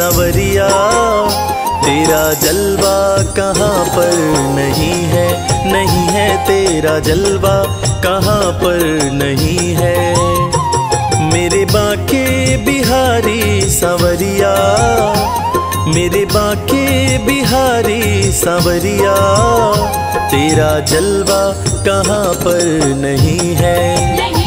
सवरिया, तेरा जलवा कहाँ पर नहीं है नहीं है तेरा जलवा कहाँ पर नहीं है मेरे बाके बिहारी सवरिया, मेरे बाके बिहारी सवरिया, तेरा जलवा कहाँ पर नहीं है नहीं।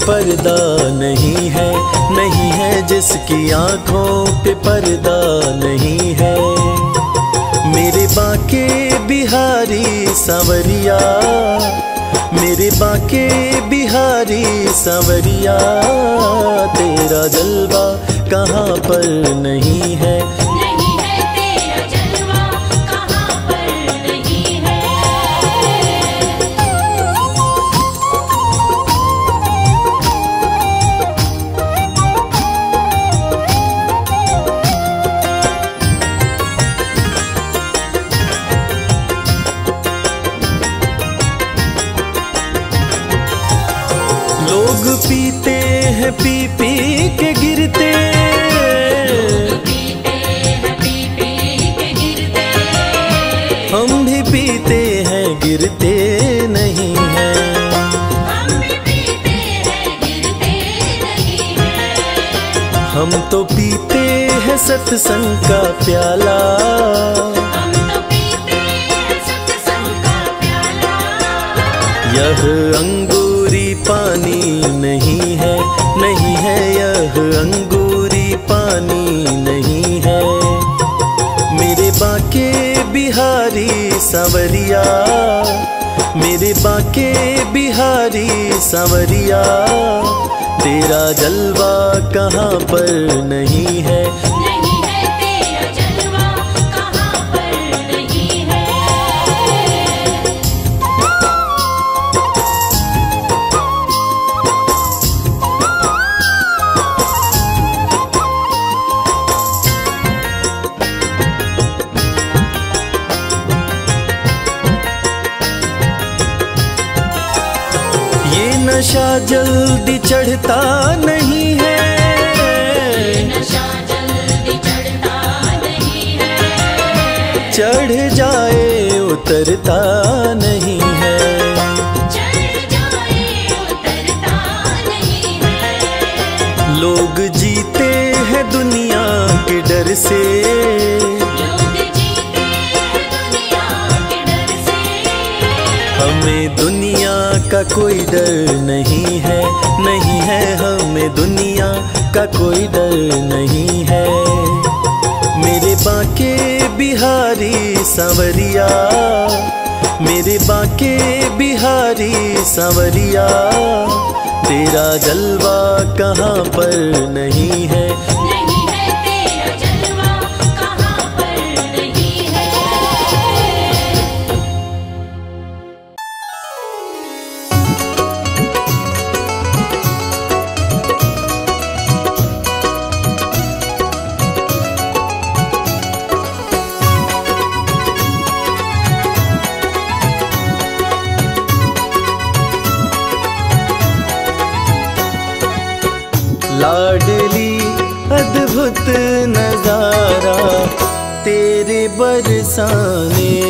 पर्दा नहीं है नहीं है जिसकी आँखों पे पर्दा नहीं है। मेरे बाके बिहारी सांवरिया, मेरे बाके बिहारी सांवरिया, तेरा जलवा कहाँ पर नहीं है? बाके बिहारी सवरिया तेरा जलवा कहाँ पर नहीं है? बरसाने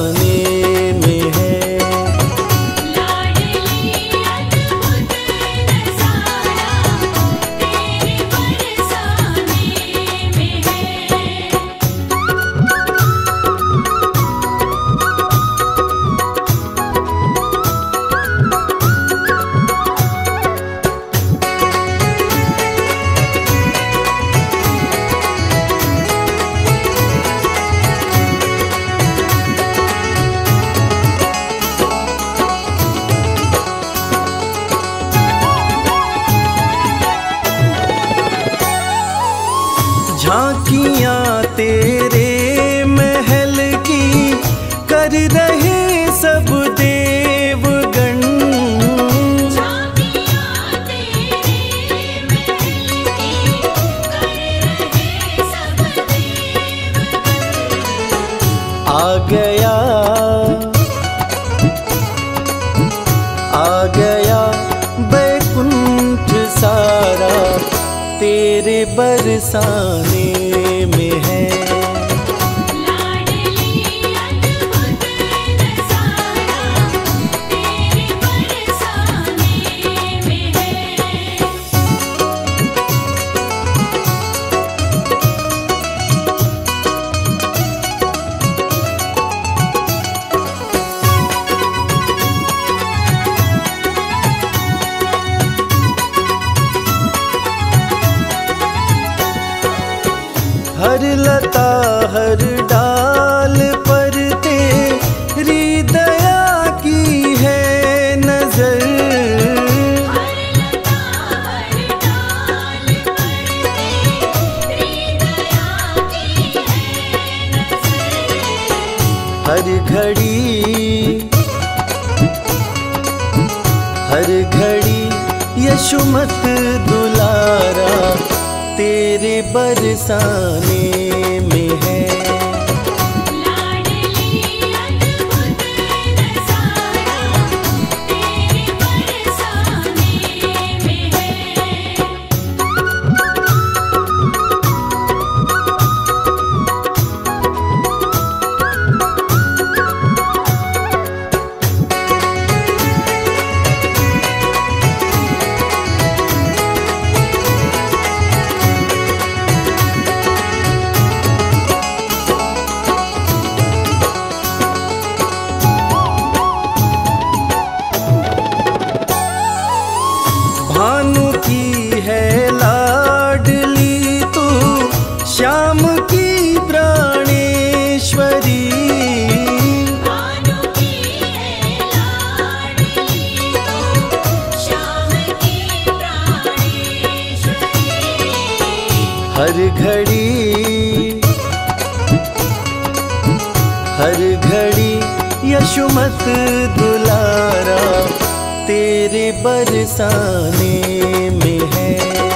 झांकियाँ तेरे महल की कर रहे सब देवगण। आ गया आ गया बैकुंठ सारा, तेरे बरसा हर घड़ी हर घड़ी यशुमत दुलारा तेरे बरसाने में है।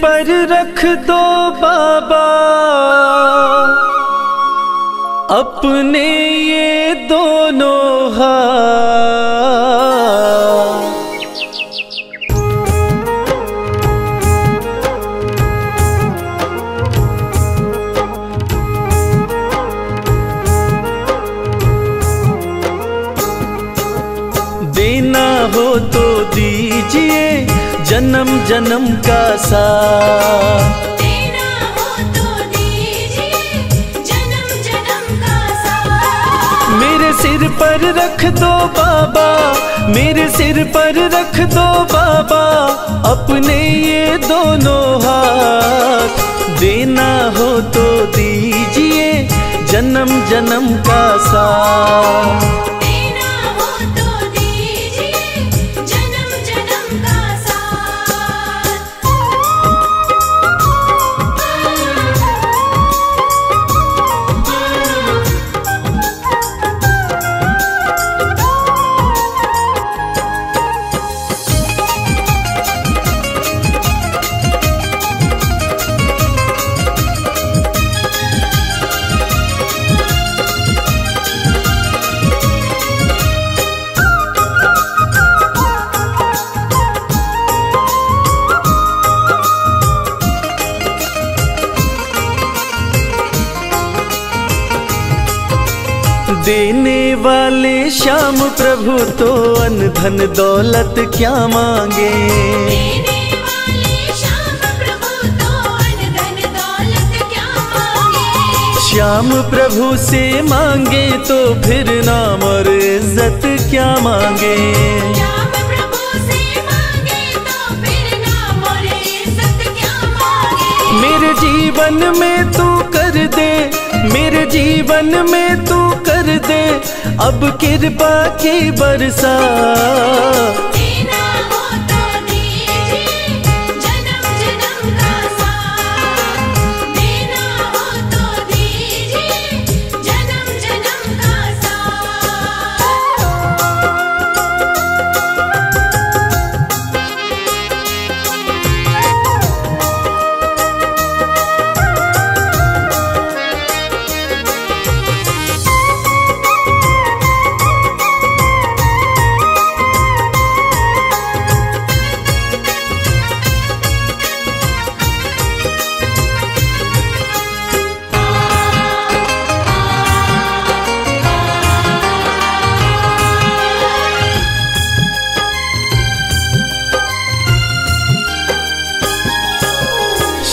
bye it दोनों हाथ देना हो तो दीजिए जन्म जन्म का साथ। वाले श्याम प्रभु तो अन धन दौलत तो तो क्या मांगे? श्याम प्रभु से मांगे तो फिर नाम और इज़्ज़त क्या मांगे? मेरे जीवन में तू कर दे मेरे जीवन में तू कर दे अब कृपा की बरसा।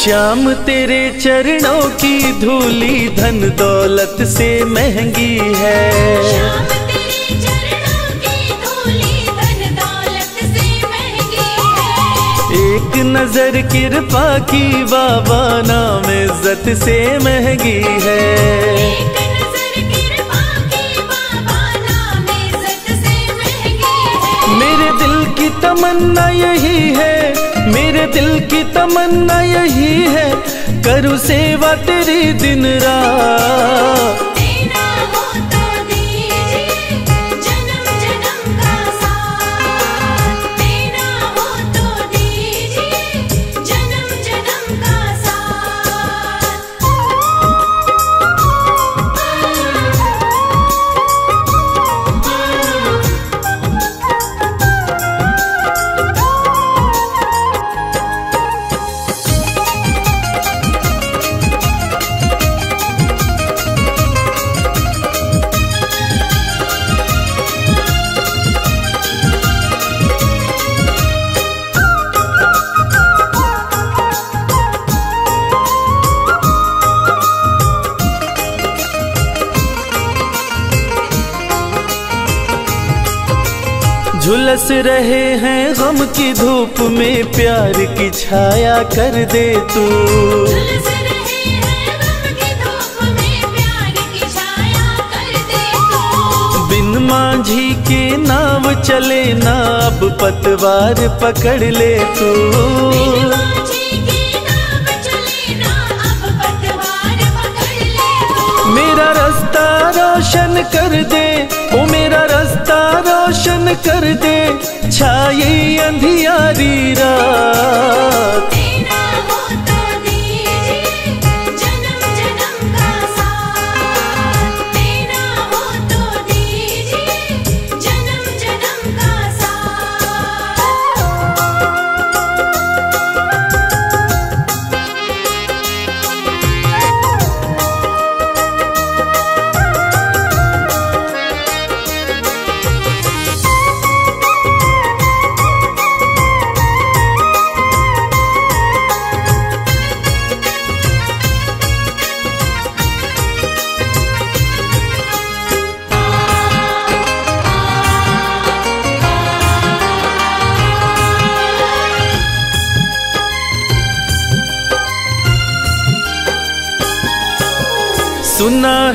श्याम तेरे चरणों की धूली धन दौलत से महँगी है। एक नज़र कृपा की बाबा नाम इज़्ज़त से महँगी है। मेरे दिल की तमन्ना यही है दिल की तमन्ना यही है करु सेवा तेरी दिन रात। झुलस रहे हैं गम की धूप में प्यार की छाया कर दे तू। झुलस रहे हैं गम की धूप में प्यार की छाया कर दे तू। बिन मांझी के नाव चले ना पतवार पकड़ ले तू। बिन माझी के नाम चले ना अब पतवार पकड़ ले तू। मेरा रास्ता रोशन कर दे ओ मेरा रास्ता रोशन कर दे छाई अंधियारी रात।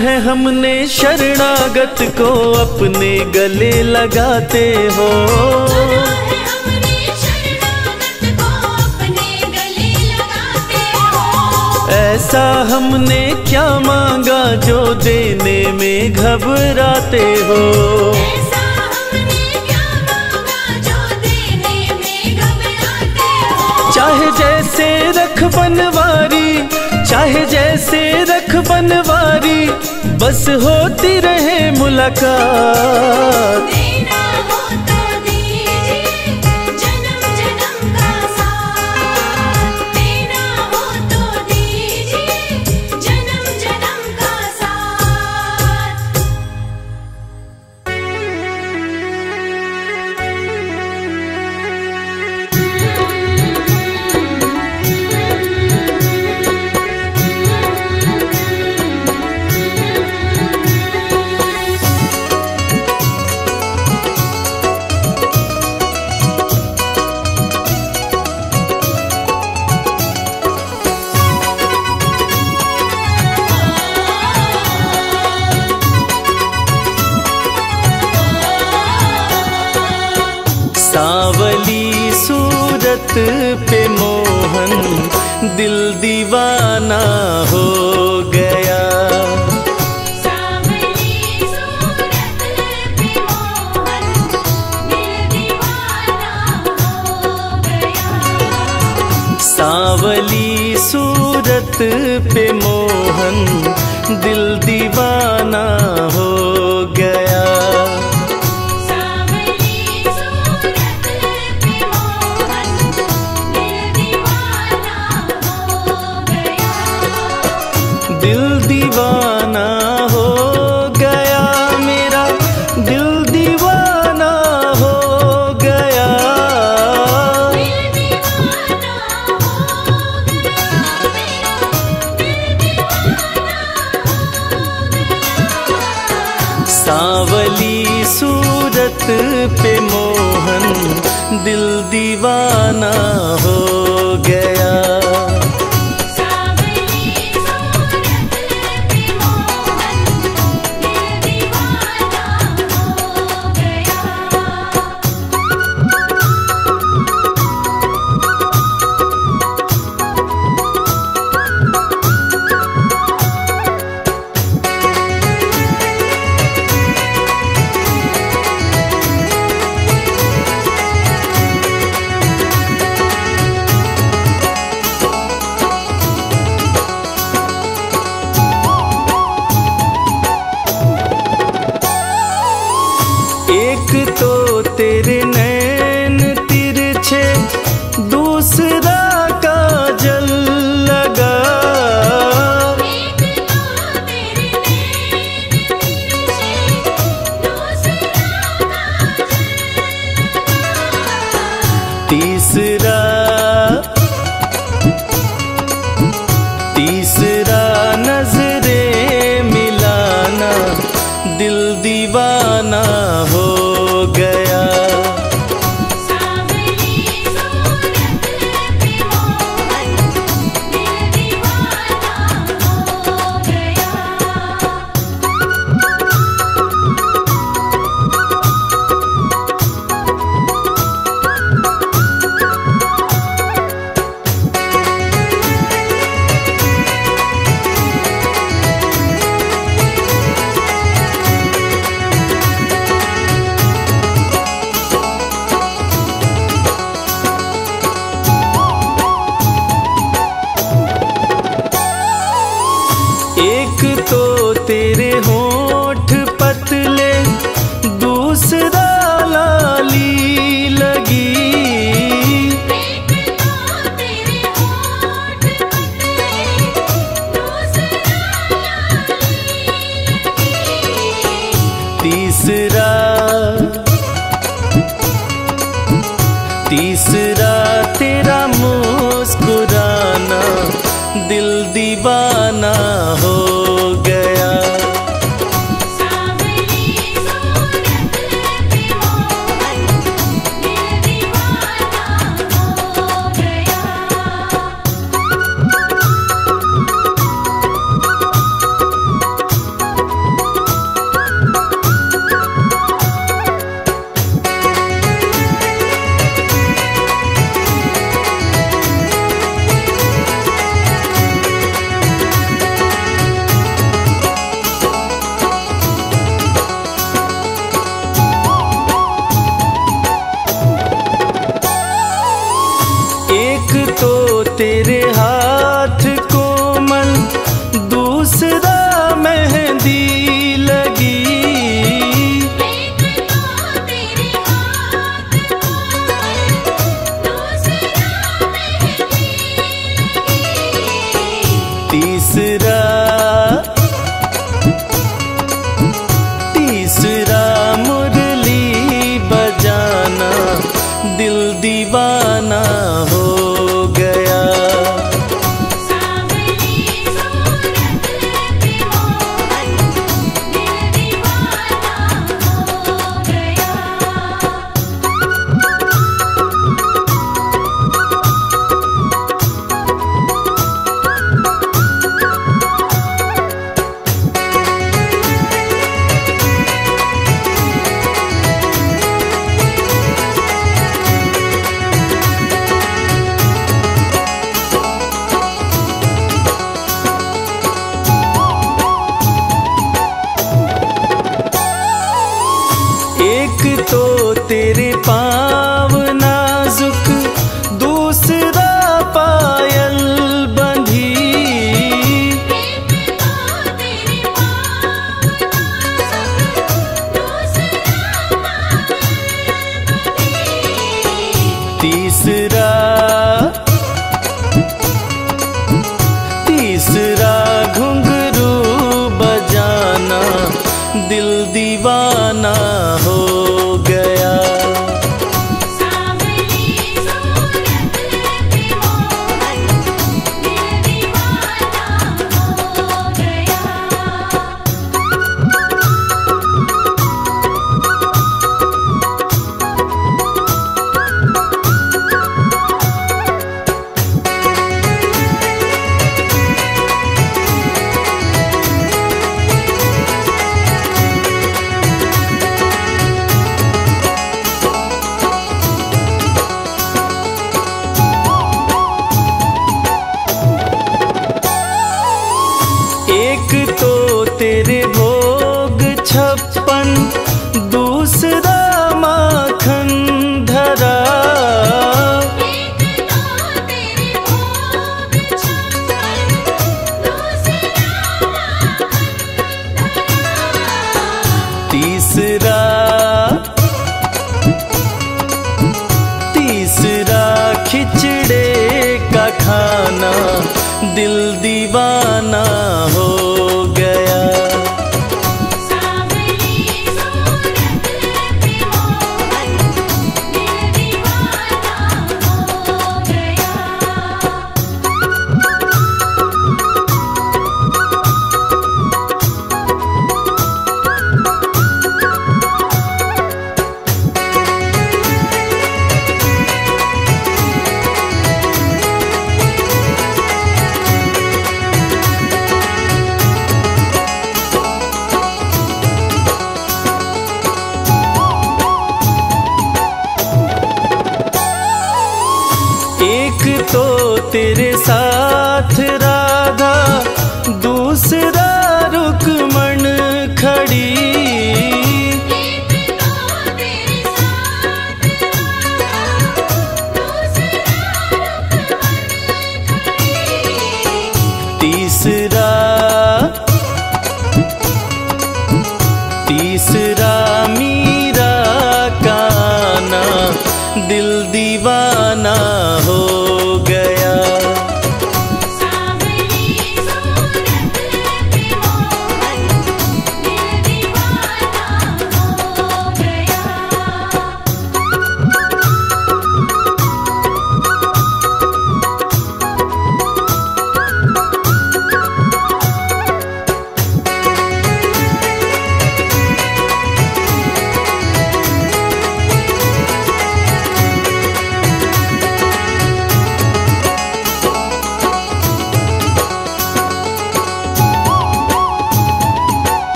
है हमने शरणागत को अपने गले लगाते हो। सुना हमने शरणागत को अपने गले लगाते ऐसा हमने क्या मांगा जो देने में घबराते ऐसा हमने क्या मांगा जो देने में घबराते हो? चाहे जैसे रख बनवारी चाहे जैसे रख बनवारी बस होती रहे मुलाकात। दिल दीवाना हो। तेरे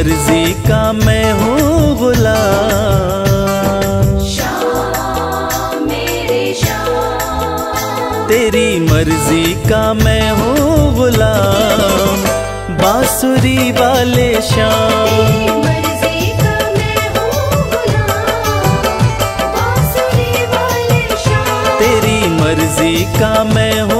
मर्ज़ी का मैं हूँ गुलाम। तेरी मर्ज़ी का मैं हूँ गुलाम। बांसुरी वाले श्याम। तेरी मर्ज़ी का मैं हूँ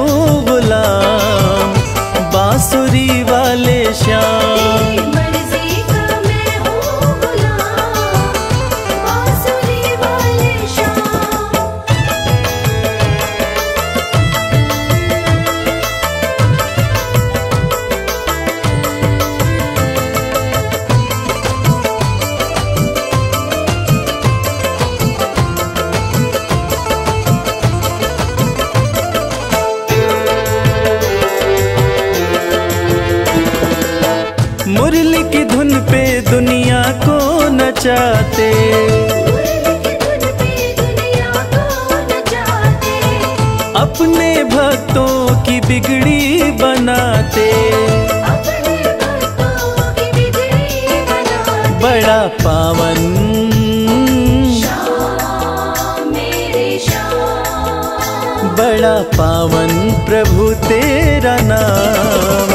पावन प्रभु तेरा नाम।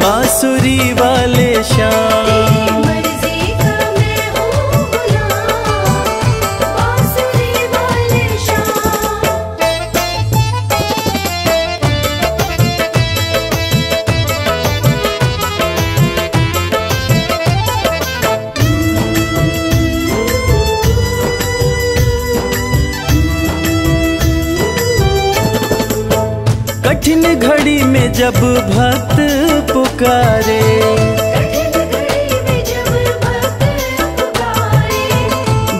बांसुरी बा जब भक्त पुकारे।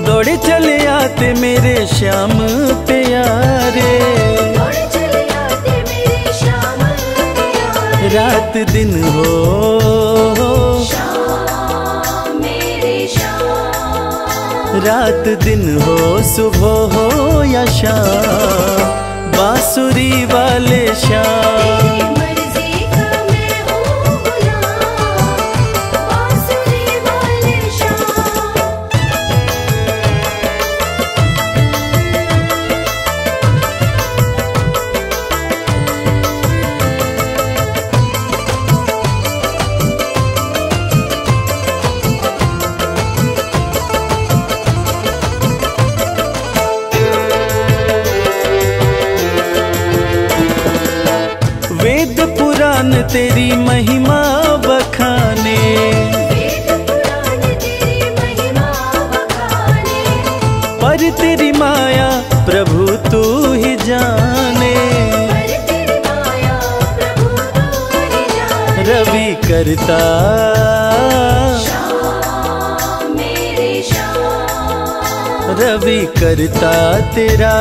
दौड़े चले आते मेरे श्याम प्यारे। रात दिन हो। रात दिन हो, सुबह हो या शाम, बांसुरी वाले श्याम तेरी महिमा बखाने। पर तेरी माया प्रभु तू ही जाने। रवि करता। रवि करता तेरा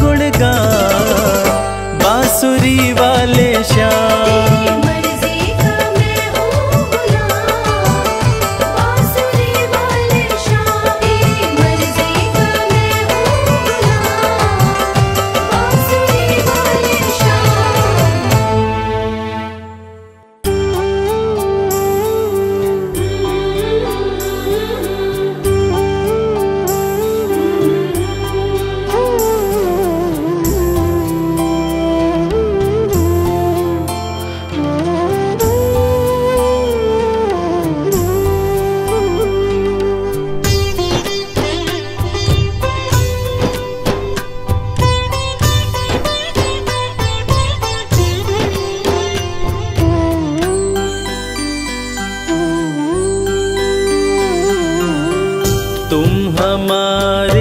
गुणगान। बांसुरी वाले श्याम। तुम हमारे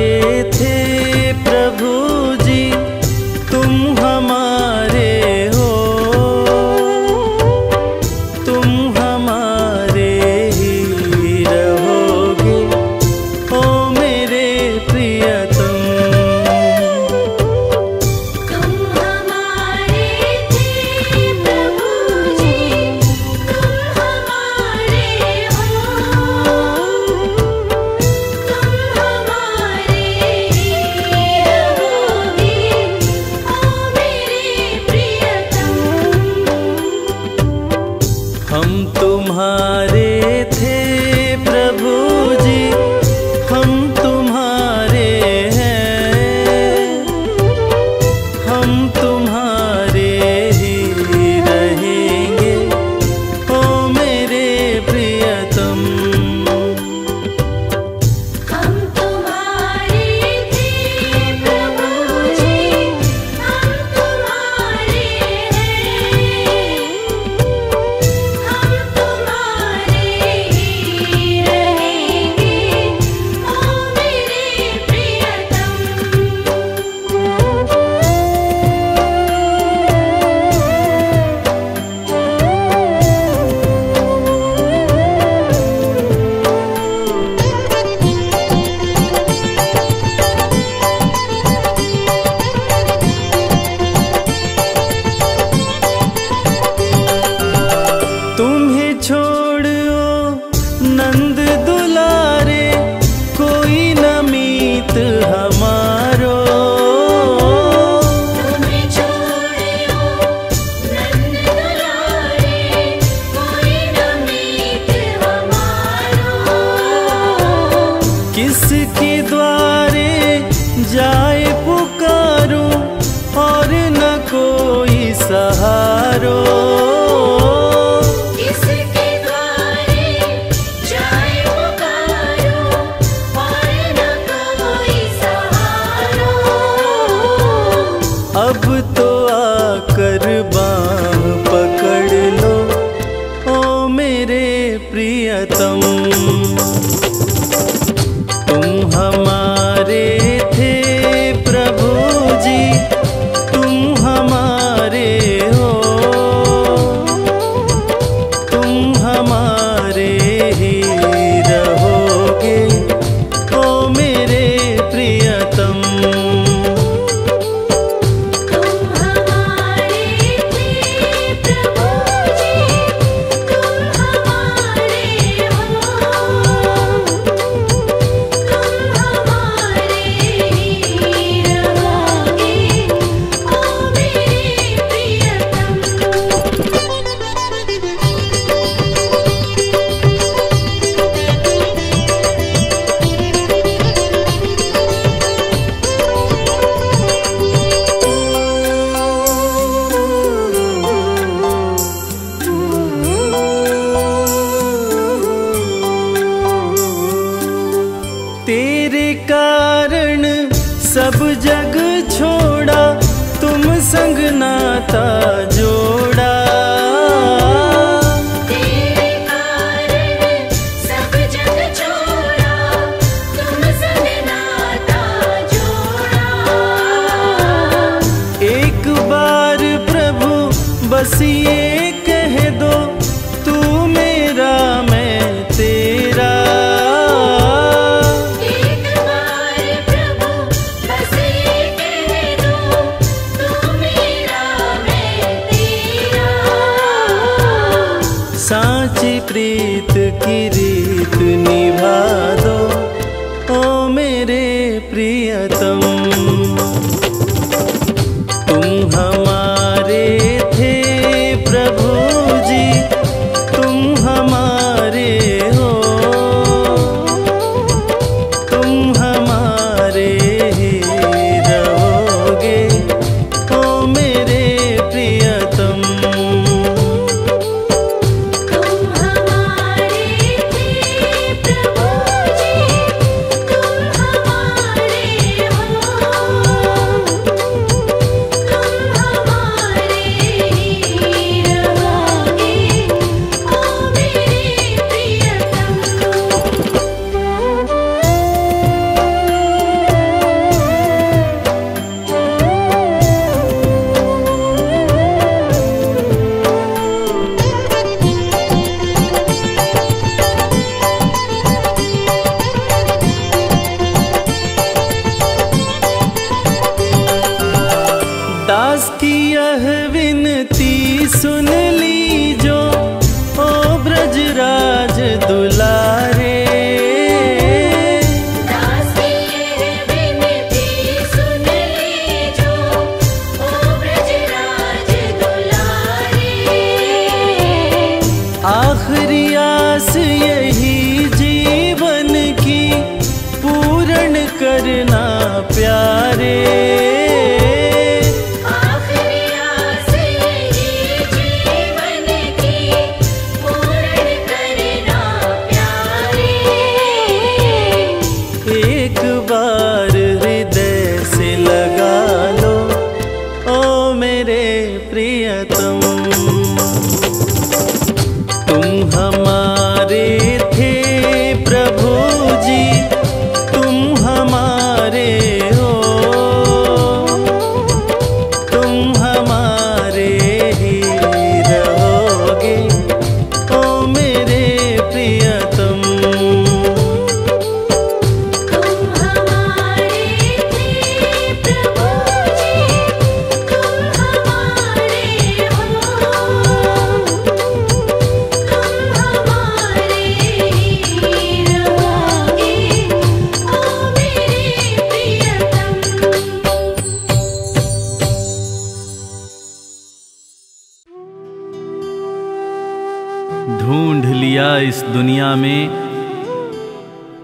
दुनिया में।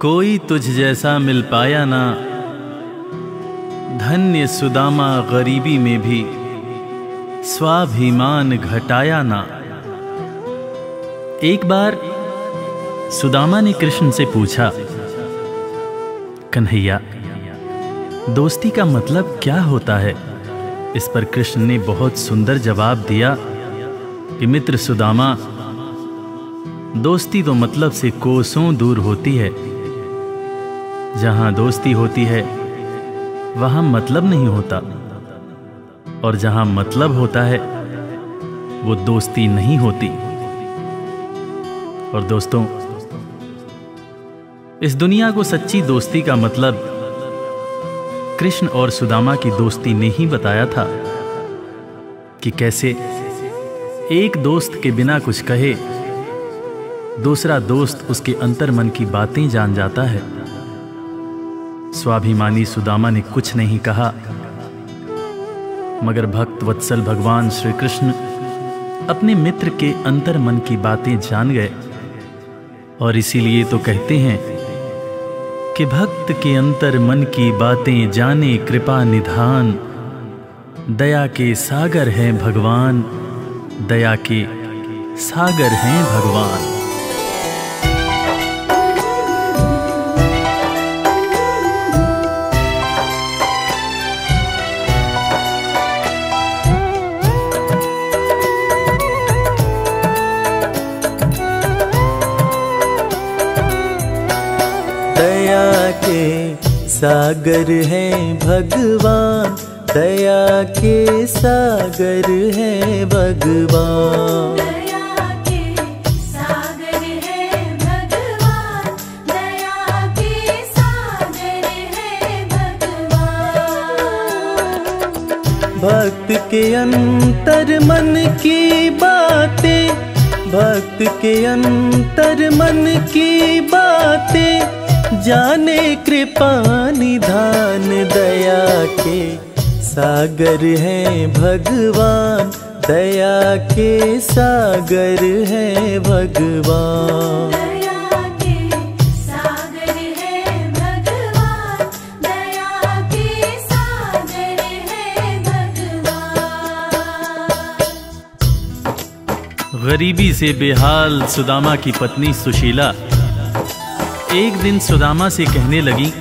कोई तुझ जैसा मिल पाया ना। धन्य सुदामा गरीबी में भी। स्वाभिमान घटाया ना। एक बार सुदामा ने कृष्ण से पूछा, कन्हैया, दोस्ती का मतलब क्या होता है? इस पर कृष्ण ने बहुत सुंदर जवाब दिया कि, मित्र सुदामा दोस्ती तो मतलब से कोसों दूर होती है। जहाँ दोस्ती होती है, वहाँ मतलब नहीं होता। और जहाँ मतलब होता है, वो दोस्ती नहीं होती। और दोस्तों, इस दुनिया को सच्ची दोस्ती का मतलब कृष्ण और सुदामा की दोस्ती ने ही बताया था कि कैसे एक दोस्त के बिना कुछ कहे दूसरा दोस्त उसके अंतर मन की बातें जान जाता है। स्वाभिमानी सुदामा ने कुछ नहीं कहा। मगर भक्त वत्सल भगवान श्री कृष्ण अपने मित्र के अंतर मन की बातें जान गए। और इसीलिए तो कहते हैं कि भक्त के अंतर मन की बातें जाने कृपा निधान। दया के सागर हैं भगवान, दया के सागर हैं भगवान। सागर हैं भगवान दया के सागर हैं भगवान। दया के सागर है भगवान दया के सागर है भगवान। भक्त के अंतर मन की बातें भक्त के अंतर मन की बातें जाने कृपा निधान दया के। सागर हैं भगवान दया के सागर हैं भगवान। दया के सागर है भगवान दया के सागर है भगवान। गरीबी से बेहाल सुदामा की पत्नी सुशीला। एक दिन सुदामा से कहने लगी,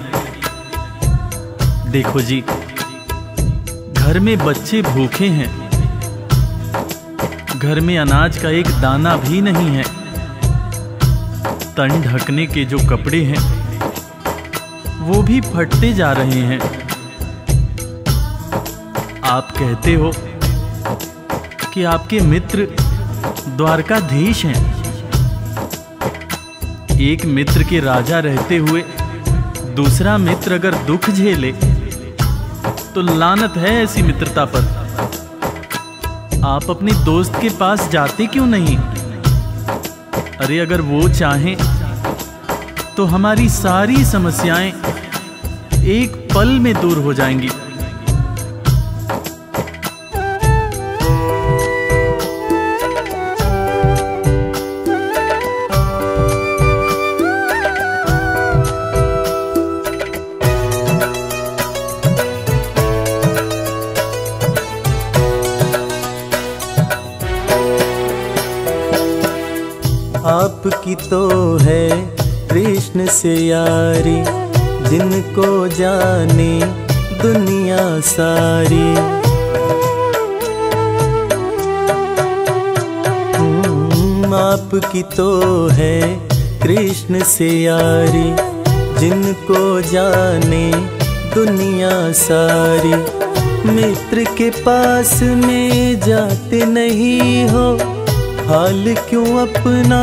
देखो जी, घर में बच्चे भूखे हैं। घर में अनाज का एक दाना भी नहीं है। तन ढकने के जो कपड़े हैं, वो भी फटते जा रहे हैं। आप कहते हो कि आपके मित्र द्वारकाधीश हैं। एक मित्र के राजा रहते हुए दूसरा मित्र अगर दुख झेले तो लानत है ऐसी मित्रता पर। आप अपने दोस्त के पास जाते क्यों नहीं? अरे अगर वो चाहें तो हमारी सारी समस्याएँ एक पल में दूर हो जाएँगी। तो है कृष्ण से यारी जिनको जाने दुनिया सारी। हम्म, आपकी तो है कृष्ण से यारी जिनको जाने दुनिया सारी। मित्र के पास में जाते नहीं हो हाल क्यों अपना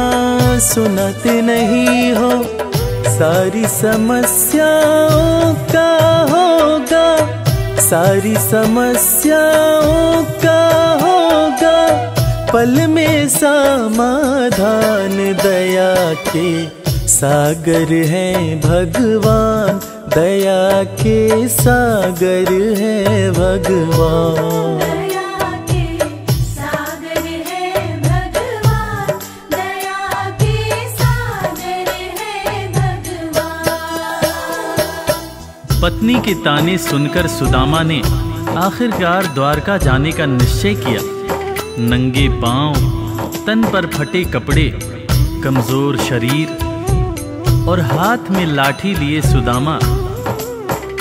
सुनाते नहीं हो? सारी समस्याओं का होगा, सारी समस्याओं का होगा। पल में समाधान दया के सागर है, भगवान दया के सागर है, भगवान। पत्नी के ताने सुनकर सुदामा ने आखिरकार द्वारका जाने का निश्चय किया। नंगे पाँव, तन पर फटे कपड़े, कमज़ोर शरीर और हाथ में लाठी लिए सुदामा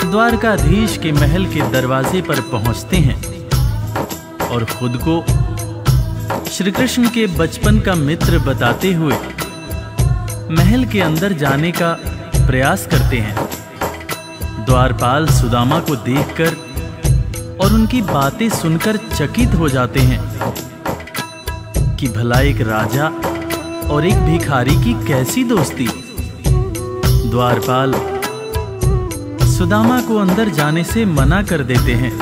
द्वारकाधीश के महल के दरवाजे पर पहुँचते हैं और खुद को श्री कृष्ण के बचपन का मित्र बताते हुए महल के अंदर जाने का प्रयास करते हैं। द्वारपाल सुदामा को देखकर और उनकी बातें सुनकर चकित हो जाते हैं कि भला एक राजा और एक भिखारी की कैसी दोस्ती। द्वारपाल सुदामा को अंदर जाने से मना कर देते हैं।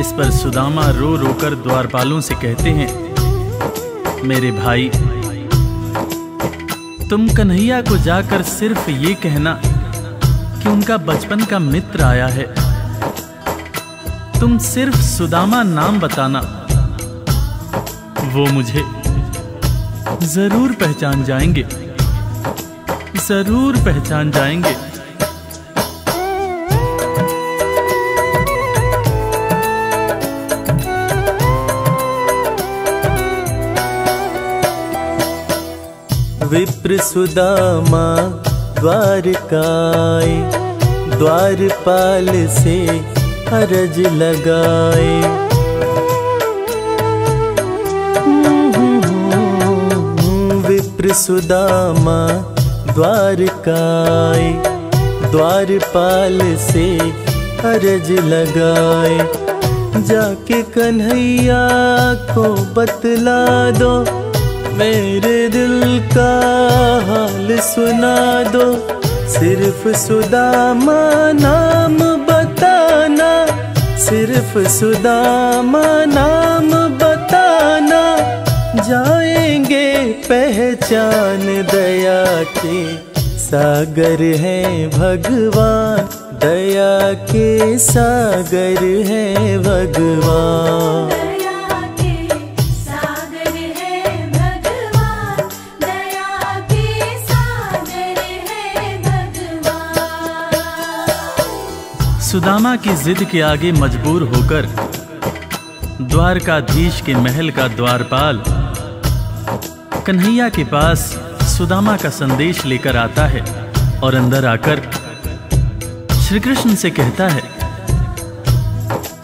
इस पर सुदामा रो रो कर द्वारपालों से कहते हैं, मेरे भाई, तुम कन्हैया को जाकर सिर्फ़ ये कहना कि उनका बचपन का मित्र आया है। तुम सिर्फ़ सुदामा नाम बताना। वो मुझे ज़रूर पहचान जाएँगे। ज़रूर पहचान जाएँगे। विप्र सुदामा द्वारकाए, द्वारपाल से अरज लगाए। विप्र सुदामा द्वारकाए, द्वारपाल से अरज लगाए। जाके कन्हैया को बतला दो मेरे दिल का हाल सुना दो। सिर्फ़ सुदामा नाम बताना। सिर्फ़ सुदामा नाम बताना। जाएँगे पहचान दया के। सागर है भगवान, दया के सागर है भगवान। सुदामा की जिद के आगे मजबूर होकर द्वारकाधीश के महल का द्वारपाल कन्हैया के पास सुदामा का संदेश लेकर आता है और अंदर आकर श्री कृष्ण से कहता है,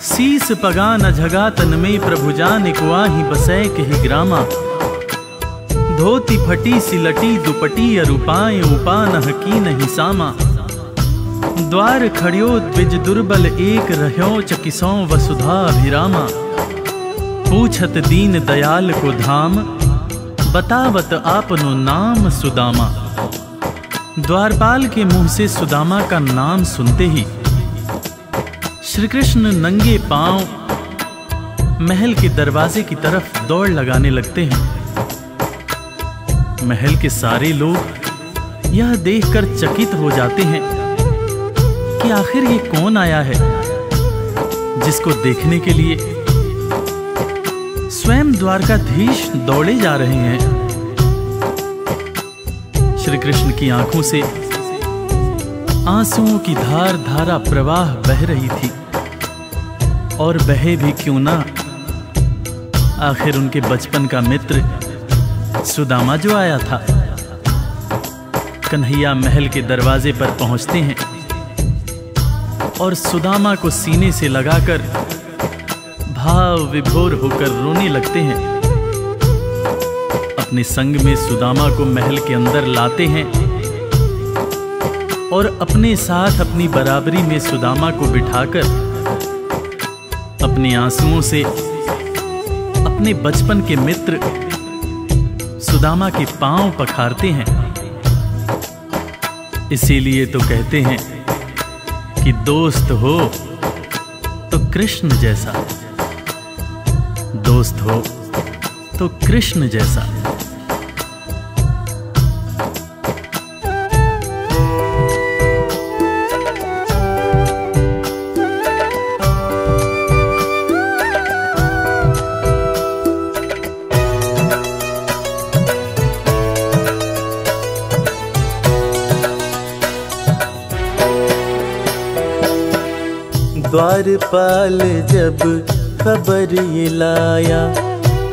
सीस पगा न झगा तन में प्रभु जान कुआही बसै के ही ग्रामा। धोती फटी सिलटी दुपटी अरुपाए उपा न की नहीं सामा। द्वार खड़ियो, द्विज दुर्बल एक रह्यो, चकिसों वसुधा अभिरामा पूछत दीन दयाल को धाम, बतावत आपनो नाम सुदामा। द्वारपाल के मुँह से सुदामा का नाम सुनते ही श्री कृष्ण नंगे पाँव महल के दरवाजे की तरफ़ दौड़ लगाने लगते हैं। महल के सारे लोग यह देखकर चकित हो जाते हैं। कि आखिर ये कौन आया है जिसको देखने के लिए स्वयं द्वारकाधीश दौड़े जा रहे हैं? श्री कृष्ण की आँखों से आंसुओं की धार धारा प्रवाह बह रही थी। और बहे भी क्यों ना? आखिर उनके बचपन का मित्र सुदामा जो आया था, कन्हैया महल के दरवाजे पर पहुँचते हैं। और सुदामा को सीने से लगाकर भाव विभोर होकर रोने लगते हैं। अपने संग में सुदामा को महल के अंदर लाते हैं और अपने साथ अपनी बराबरी में सुदामा को बिठाकर अपने आंसुओं से अपने बचपन के मित्र सुदामा के पाँव पखारते हैं। इसीलिए तो कहते हैं कि दोस्त हो तो कृष्ण जैसा। दोस्त हो तो कृष्ण जैसा। द्वारपाल जब खबर लाया।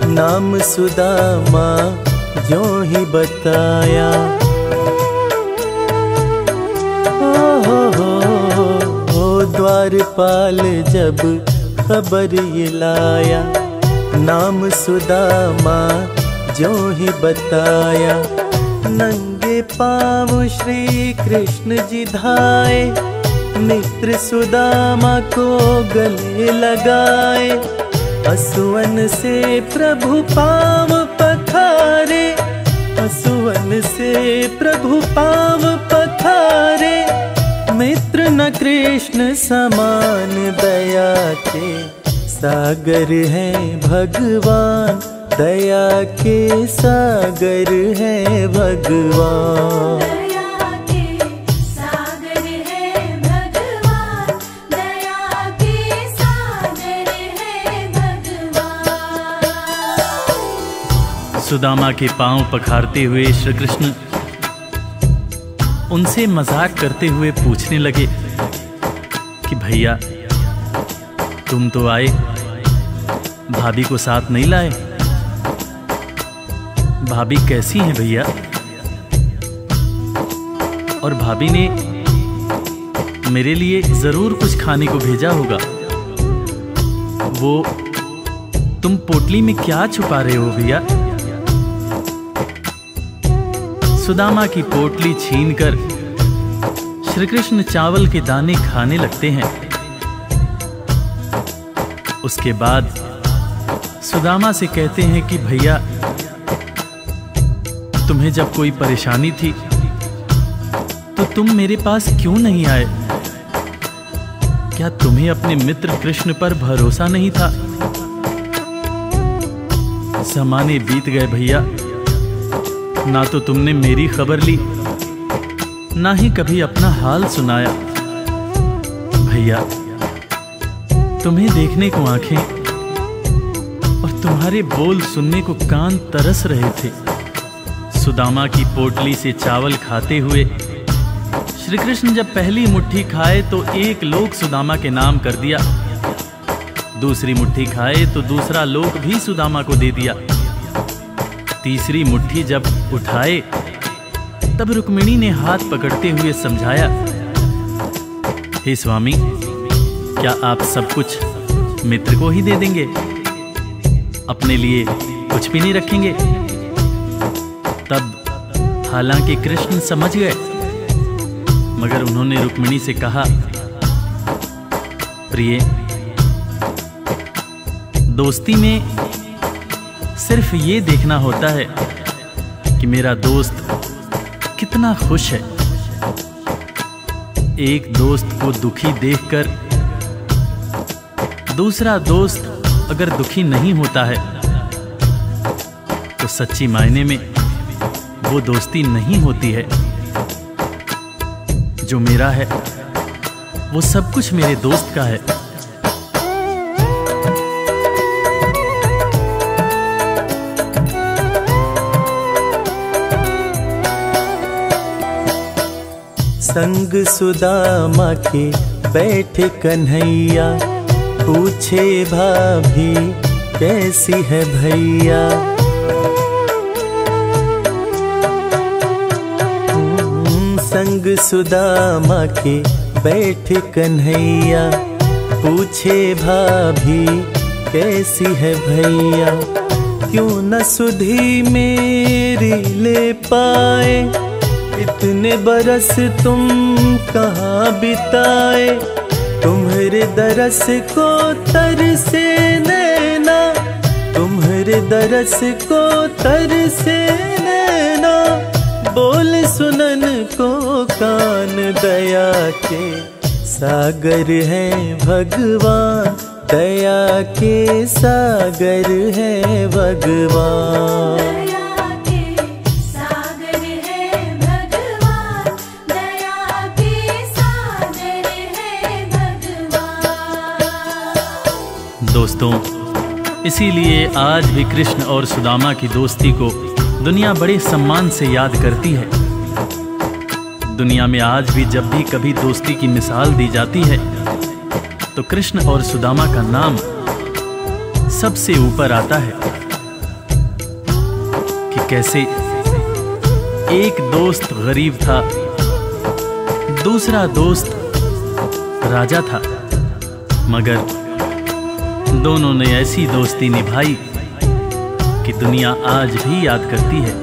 नाम सुदामा जो ही बताया। ओ हो हो हो द्वारपाल जब खबर लाया। नाम सुदामा जो ही बताया। नंगे पाँव श्री कृष्ण जी धाए। मित्र सुदामा को गले लगाए असुवन से प्रभु पाव पथारे असुवन से प्रभु पाव पथारे मित्र न कृष्ण समान दया के सागर है भगवान, दया के सागर है भगवान। सुदामा के पाँव पखारते हुए श्री कृष्ण उनसे मज़ाक करते हुए पूछने लगे कि भैया, तुम तो आए, भाभी को साथ नहीं लाए। भाभी कैसी हैं भैया? और भाभी ने मेरे लिए ज़रूर कुछ खाने को भेजा होगा। वो तुम पोटली में क्या छुपा रहे हो भैया? सुदामा की पोटली छीनकर श्री कृष्ण चावल के दाने खाने लगते हैं। उसके बाद सुदामा से कहते हैं कि, भैया, तुम्हें जब कोई परेशानी थी तो तुम मेरे पास क्यों नहीं आए? क्या तुम्हें अपने मित्र कृष्ण पर भरोसा नहीं था? जमाने बीत गए, भैया ना तो तुमने मेरी खबर ली, ना ही कभी अपना हाल सुनाया। भैया, तुम्हें देखने को आँखें और तुम्हारे बोल सुनने को कान तरस रहे थे। सुदामा की पोटली से चावल खाते हुए श्री कृष्ण जब पहली मुट्ठी खाए तो एक लोक सुदामा के नाम कर दिया। दूसरी मुट्ठी खाए तो दूसरा लोक भी सुदामा को दे दिया। तीसरी मुट्ठी जब उठाए, तब रुक्मिणी ने हाथ पकड़ते हुए समझाया, हे स्वामी, क्या आप सब कुछ मित्र को ही दे देंगे? अपने लिए कुछ भी नहीं रखेंगे? तब हालाँकि कृष्ण समझ गए, मगर उन्होंने रुक्मिणी से कहा, प्रिय, दोस्ती में सिर्फ़ ये देखना होता है कि मेरा दोस्त कितना खुश है। एक दोस्त को दुखी देखकर दूसरा दोस्त अगर दुखी नहीं होता है तो सच्ची मायने में वो दोस्ती नहीं होती है। जो मेरा है, वो सब कुछ मेरे दोस्त का है। संग सुदामा के बैठे कन्हैया। पूछे भाभी कैसी है भैया? हम्म, संग सुदामा के बैठे कन्हैया। पूछे भाभी कैसी है भैया? क्यों न सुधी मेरी ले पाए? इतने बरस तुम कहाँ बिताए? तुम्हारे दरस को तरसे नैना। तुम्हारे दरस को तरसे नैना। बोल सुनन को कान दया के। सागर है भगवान, दया के सागर है भगवान। दोस्तों, इसीलिए आज भी कृष्ण और सुदामा की दोस्ती को दुनिया बड़े सम्मान से याद करती है। दुनिया में आज भी जब भी कभी दोस्ती की मिसाल दी जाती है तो कृष्ण और सुदामा का नाम सबसे ऊपर आता है। कि कैसे एक दोस्त गरीब था, दूसरा दोस्त राजा था, मगर दोनों ने ऐसी दोस्ती निभाई कि दुनिया आज भी याद करती है।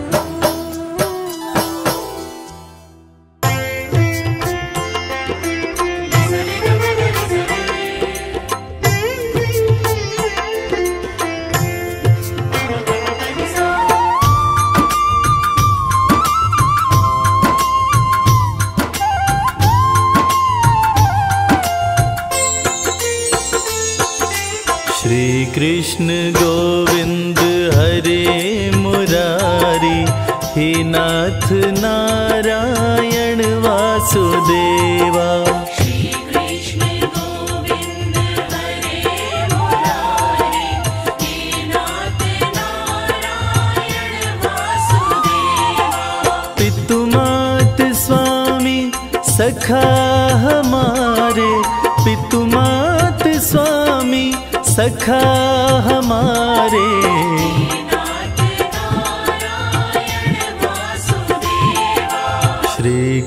हे नाथ नारायण वासुदेवा। पितुमात स्वामी सखा हमारे। पितुमात स्वामी सखा हमारे।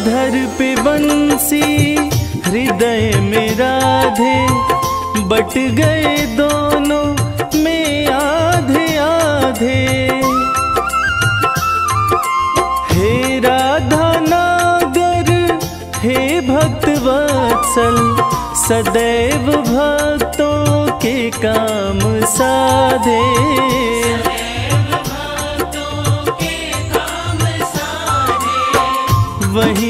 अधर पे बंसी, हृदय में राधे। बट गए दोनों में आधे आधे। हे राधा नागर, हे भक्त वत्सल, सदैव भक्तों के काम साधे। वहीं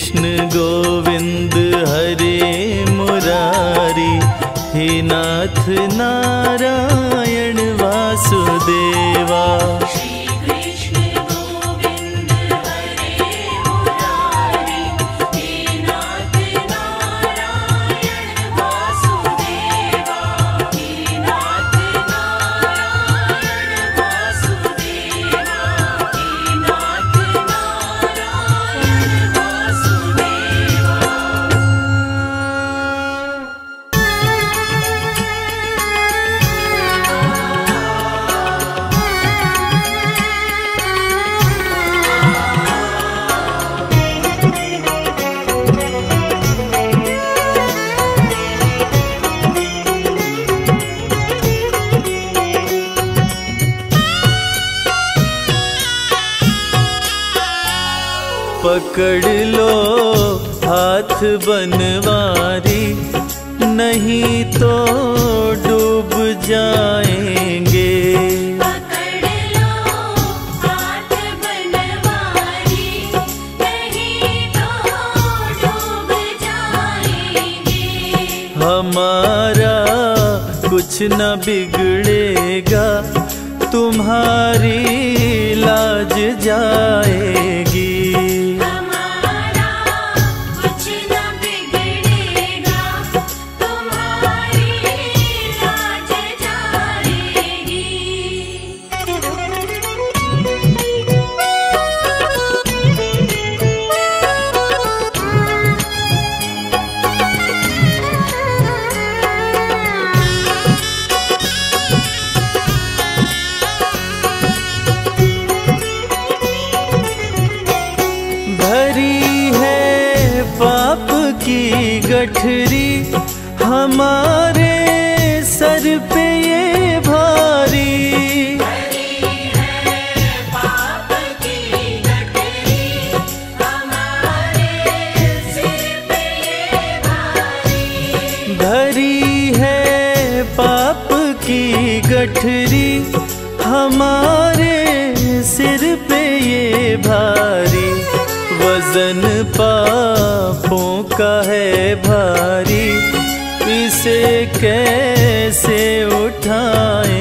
कृष्ण गोविन्द हरे मुरारी हे नाथ नारायण वासुदेवा। पथरी हमारे सिर पे ये भारी वज़न पापों का है भारी। इसे कैसे उठाए?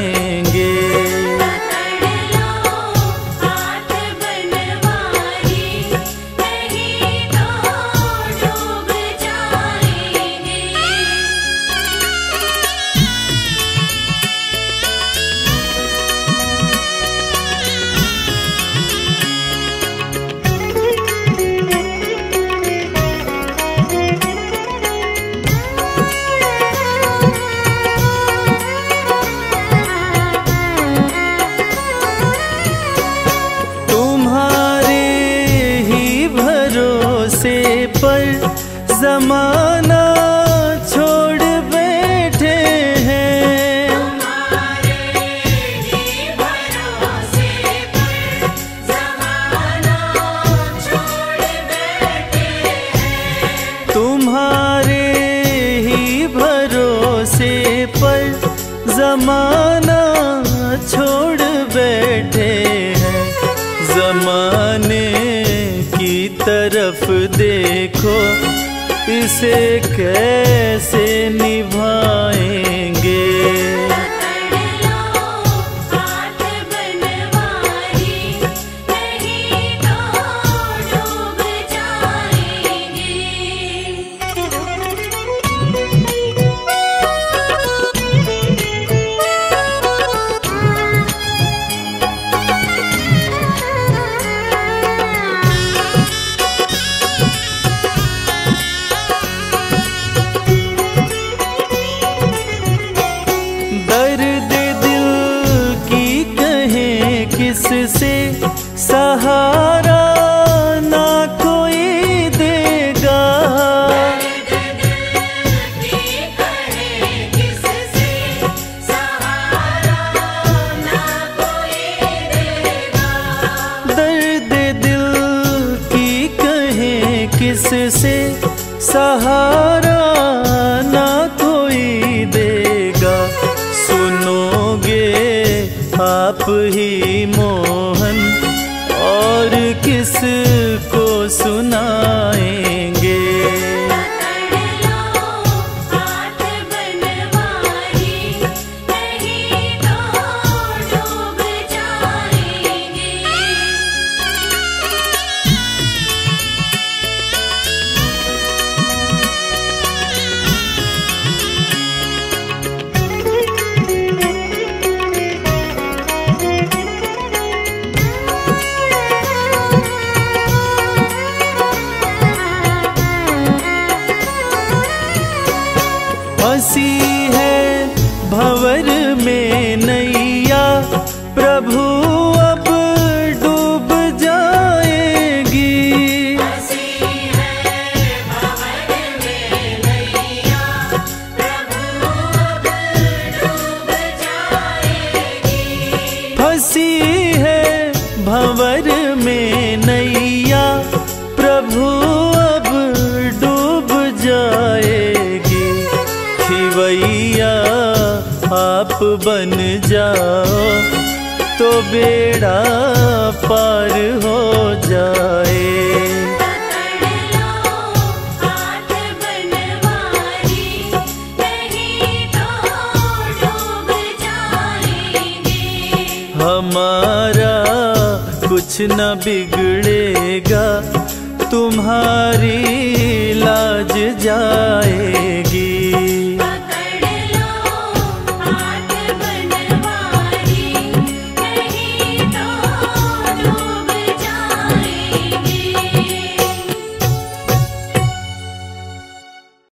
सहारा